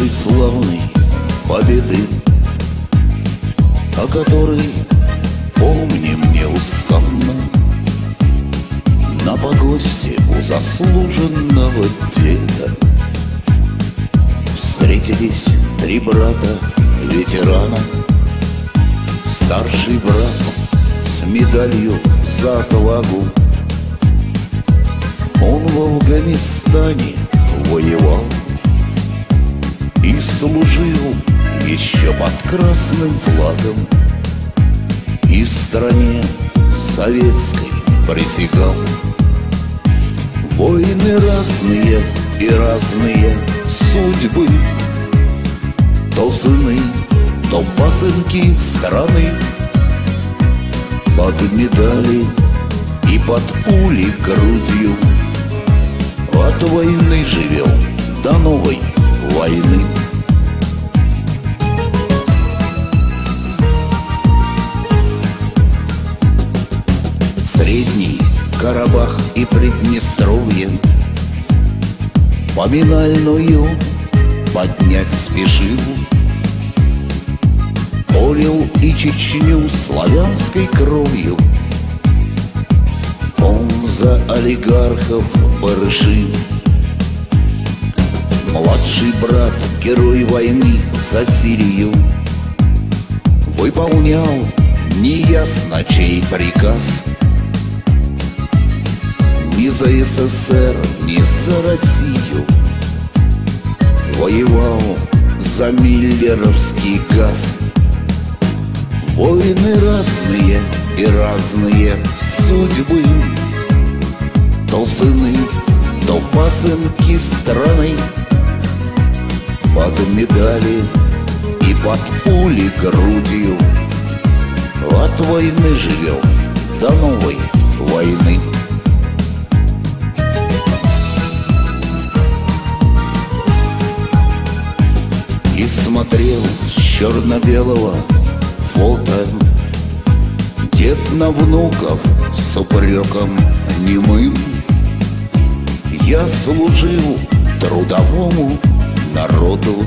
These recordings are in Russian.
Нашей славной победы О которой помним неустанно На погосте у заслуженного деда Встретились три брата ветерана. Старший брат с медалью за отвагу. Он в Афганистане воевал И служил еще под красным флагом. И стране советской присягал. Войны разные и разные судьбы. То сыны, то пасынки страны. Под медали и под пули грудью. От войны живем до новой войны. Средний Карабах и Приднестровье Поминальную поднять спешил. Орел и Чечню славянской кровью. Он за олигархов барыши Младший брат, герой войны за Сирию Выполнял неясно чей приказ. Ни за СССР, ни за Россию Воевал за миллеровский газ. Войны разные и разные судьбы. То сыны, то пасынки страны Под медали и под пули грудью. От войны живем до новой войны. И смотрел с черно-белого фото. Дед на внуков с упреком немым. Я служил трудовому народу.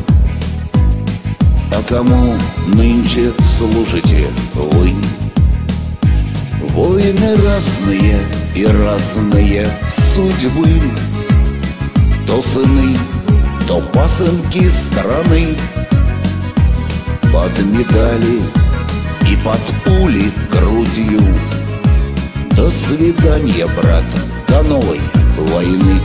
А кому нынче служите вы? Войны разные и разные судьбы. То сыны, то пасынки страны. Под медали и под пули грудью. До свидания, брат, до новой войны